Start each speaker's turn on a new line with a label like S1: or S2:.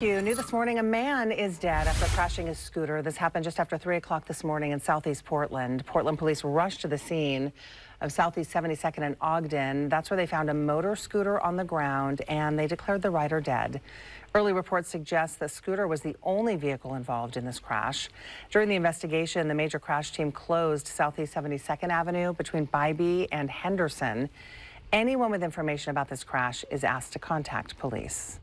S1: You new this morning, a man is dead after crashing his scooter. This happened just after 3 o'clock this morning in southeast Portland. Portland police rushed to the scene of Southeast 72nd and Ogden. That's where they found a motor scooter on the ground and they declared the rider dead. Early reports suggest the scooter was the only vehicle involved in this crash. During the investigation, the major crash team closed Southeast 72nd Avenue between Bybee and Henderson. Anyone with information about this crash is asked to contact police.